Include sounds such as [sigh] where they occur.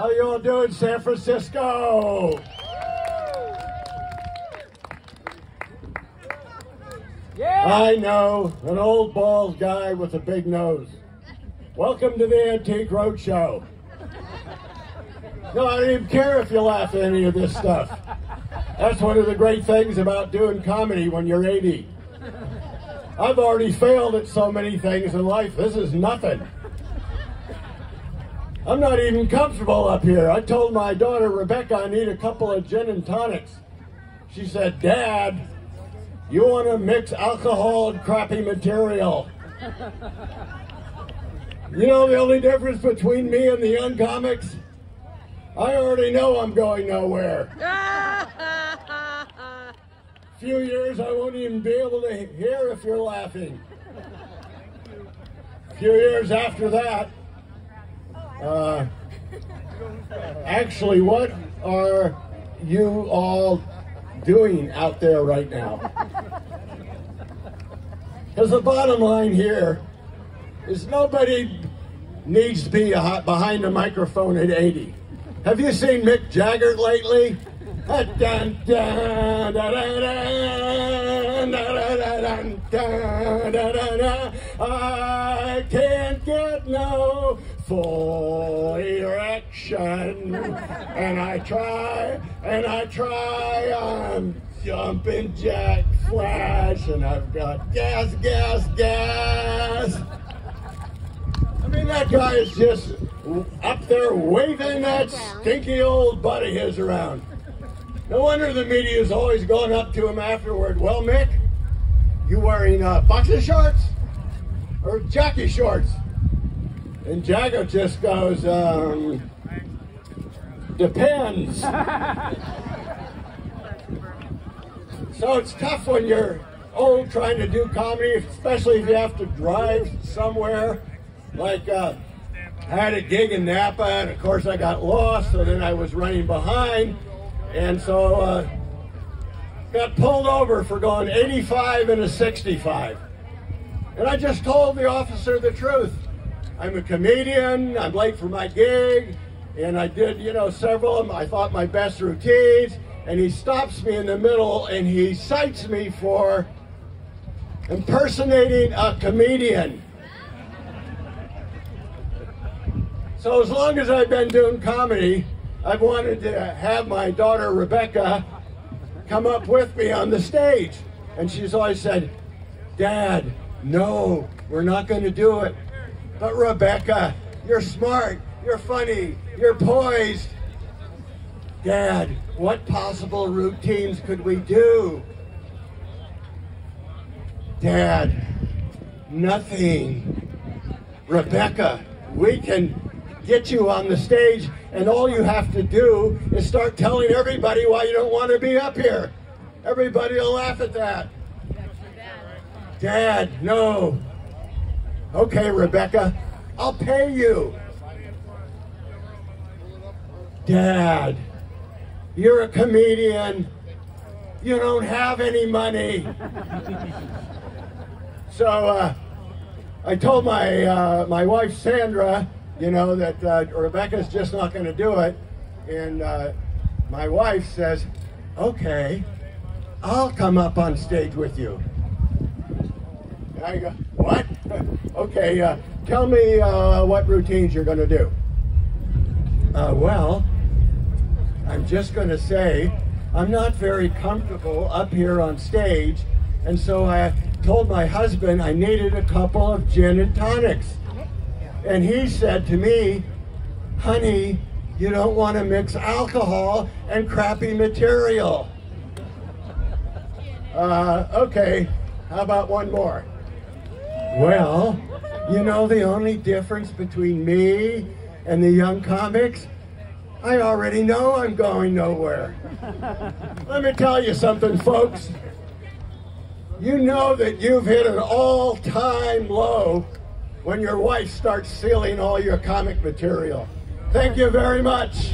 How you all doing, San Francisco? I know, an old bald guy with a big nose. Welcome to the Antique Roadshow. No, I don't even care if you laugh at any of this stuff. That's one of the great things about doing comedy when you're 80. I've already failed at so many things in life. This is nothing. I'm not even comfortable up here. I told my daughter Rebecca I need a couple of gin and tonics. She said, Dad, you want to mix alcohol and crappy material. You know the only difference between me and the young comics? I already know I'm going nowhere. [laughs] few years I won't even be able to hear if you're laughing. A few years after that, uh, actually, what are you all doing out there right now? Because the bottom line here is nobody needs to be behind a microphone at 80. Have you seen Mick Jagger lately? I can't get no full erection. And I try, and I try, I'm jumping jack flash, and I've got gas, gas, gas. I mean, that guy is just up there waving that stinky old butt of his around. No wonder the media is always going up to him afterward. Well, Mick, you wearing uh, boxer shorts or jockey shorts? And Jagger just goes, um, depends. [laughs] so it's tough when you're old trying to do comedy, especially if you have to drive somewhere. Like, uh, I had a gig in Napa, and of course I got lost, so then I was running behind. And so uh, got pulled over for going 85 and a 65. And I just told the officer the truth. I'm a comedian, I'm late for my gig, and I did, you know, several of them. I thought my best routines, and he stops me in the middle and he cites me for impersonating a comedian. So as long as I've been doing comedy, I've wanted to have my daughter Rebecca come up with me on the stage. And she's always said, Dad, no, we're not going to do it. But Rebecca, you're smart, you're funny, you're poised. Dad, what possible routines could we do? Dad, nothing. Rebecca, we can get you on the stage, and all you have to do is start telling everybody why you don't want to be up here. Everybody will laugh at that. Dad, no. Okay, Rebecca, I'll pay you. Dad, you're a comedian. You don't have any money. so uh, I told my uh, my wife Sandra, you know, that uh, Rebecca's just not going to do it. And uh, my wife says, okay, I'll come up on stage with you. And I go, what? [laughs] okay, uh, tell me uh, what routines you're going to do. Uh, well, I'm just going to say I'm not very comfortable up here on stage, and so I told my husband I needed a couple of gin and tonics. And he said to me, honey, you don't want to mix alcohol and crappy material. Uh, okay, how about one more? Well, you know the only difference between me and the young comics? I already know I'm going nowhere. [laughs] Let me tell you something, folks. You know that you've hit an all-time low when your wife starts stealing all your comic material. Thank you very much.